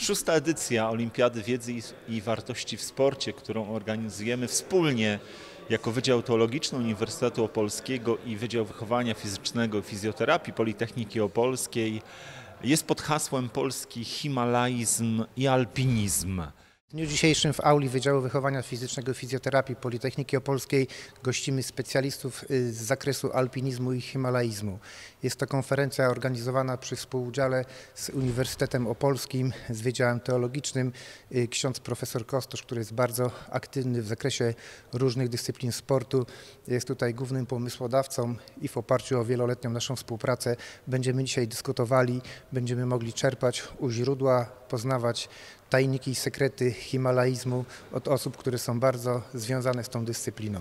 Szósta edycja Olimpiady Wiedzy i- Wartości w Sporcie, którą organizujemy wspólnie jako Wydział Teologiczny Uniwersytetu Opolskiego i Wydział Wychowania Fizycznego i Fizjoterapii Politechniki Opolskiej, jest pod hasłem Polski Himalaizm i Alpinizm. W dniu dzisiejszym w auli Wydziału Wychowania Fizycznego i Fizjoterapii Politechniki Opolskiej gościmy specjalistów y, z zakresu alpinizmu i himalaizmu. Jest to konferencja organizowana przy współudziale z Uniwersytetem Opolskim, z Wydziałem Teologicznym. Y, Ksiądz profesor Kostosz, który jest bardzo aktywny w zakresie różnych dyscyplin sportu, jest tutaj głównym pomysłodawcą i w oparciu o wieloletnią naszą współpracę będziemy dzisiaj dyskutowali, będziemy mogli czerpać u źródła, poznawać tajniki i sekrety himalaizmu od osób, które są bardzo związane z tą dyscypliną.